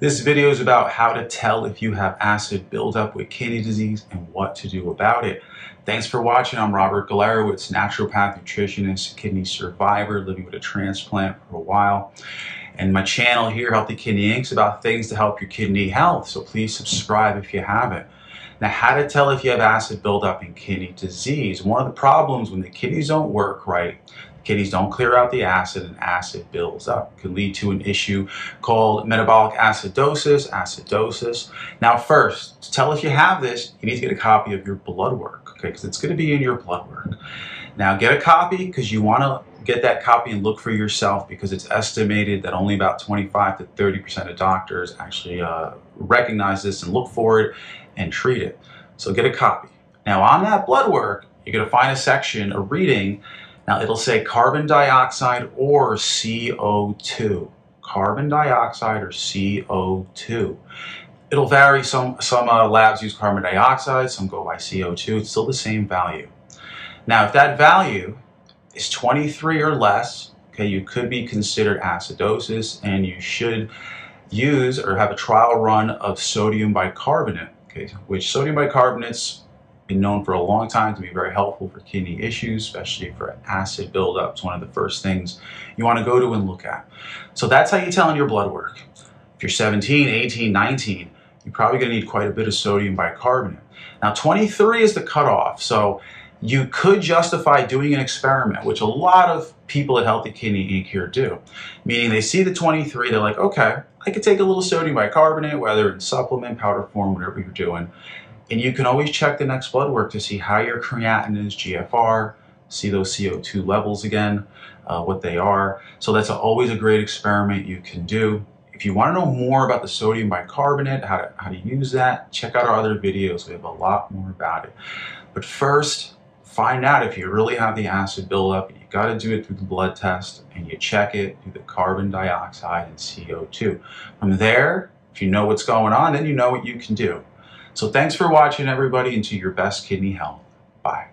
This video is about how to tell if you have acid buildup with kidney disease and what to do about it. Thanks for watching. I'm Robert Galarowicz, naturopath, nutritionist, kidney survivor, living with a transplant for a while. And my channel here, Healthy Kidney Inc., is about things to help your kidney health. So please subscribe if you haven't. Now, how to tell if you have acid buildup in kidney disease. One of the problems when the kidneys don't work right, kidneys don't clear out the acid and acid builds up. It can lead to an issue called metabolic acidosis, acidosis. Now first, to tell if you have this, you need to get a copy of your blood work, okay, because it's going to be in your blood work. Now get a copy because you want to get that copy and look for yourself because it's estimated that only about 25 to 30% of doctors actually uh, recognize this and look for it and treat it. So get a copy. Now on that blood work, you're going to find a section, a reading now it'll say carbon dioxide or CO2. Carbon dioxide or CO2. It'll vary. Some, some uh, labs use carbon dioxide, some go by CO2. It's still the same value. Now if that value is 23 or less, okay, you could be considered acidosis and you should use or have a trial run of sodium bicarbonate, okay, which sodium bicarbonate's been known for a long time to be very helpful for kidney issues, especially for acid buildup. It's one of the first things you want to go to and look at. So that's how you tell in your blood work. If you're 17, 18, 19, you're probably going to need quite a bit of sodium bicarbonate. Now 23 is the cutoff, so you could justify doing an experiment, which a lot of people at Healthy Kidney Inc. here do. Meaning they see the 23, they're like, okay, I could take a little sodium bicarbonate, whether in supplement, powder form, whatever you're doing, and you can always check the next blood work to see how your creatinine is, GFR, see those CO2 levels again, uh, what they are. So that's a, always a great experiment you can do. If you want to know more about the sodium bicarbonate, how to, how to use that, check out our other videos. We have a lot more about it. But first, find out if you really have the acid buildup. You got to do it through the blood test and you check it through the carbon dioxide and CO2. From there, if you know what's going on, then you know what you can do. So thanks for watching everybody and to your best kidney health. Bye.